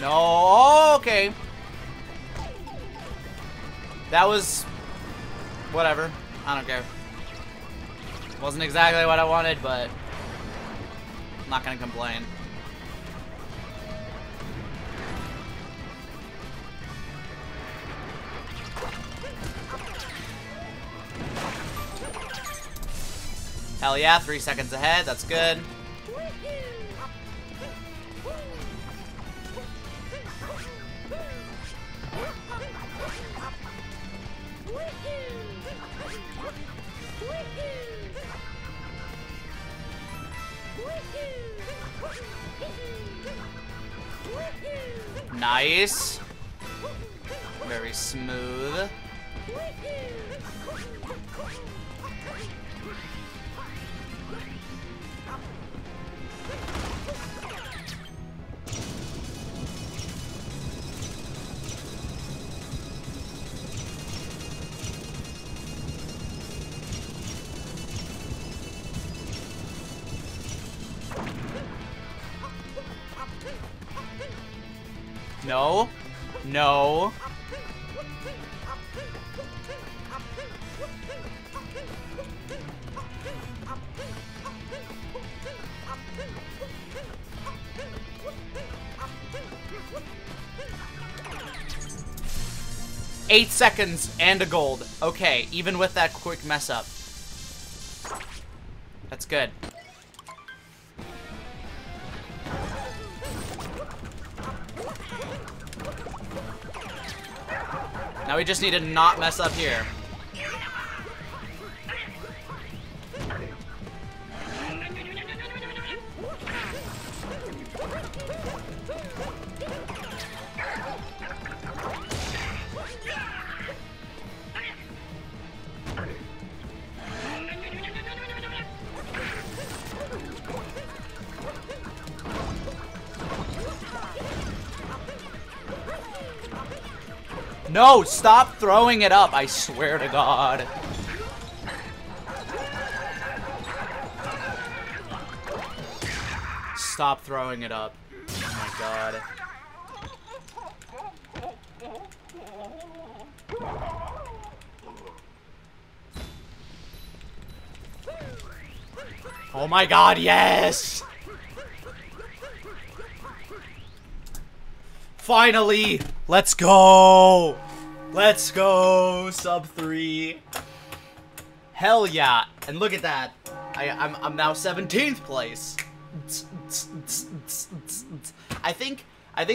No, oh, okay. That was... Whatever. I don't care. Wasn't exactly what I wanted, but... I'm not gonna complain. Hell yeah, three seconds ahead, that's good. Nice. Very smooth. No. No. Eight seconds and a gold. Okay, even with that quick mess up. That's good. Now we just need to not mess up here. No, stop throwing it up, I swear to God. Stop throwing it up. Oh my god. Oh my god, yes! Finally! Let's go! Let's go! Sub 3. Hell yeah! And look at that. I, I'm, I'm now 17th place. I think, I think